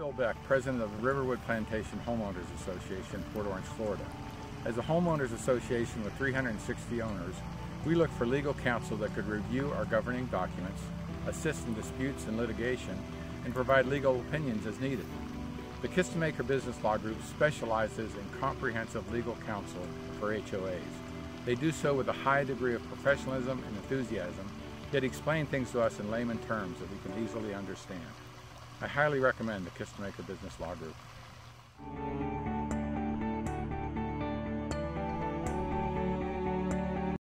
Bill Beck, president of the Riverwood Plantation Homeowners Association, Port Orange, Florida. As a homeowners association with 360 owners, we look for legal counsel that could review our governing documents, assist in disputes and litigation, and provide legal opinions as needed. The Kistemaker Business Law Group specializes in comprehensive legal counsel for HOAs. They do so with a high degree of professionalism and enthusiasm, yet explain things to us in layman terms that we can easily understand. I highly recommend the Kistemaker Business Law Group.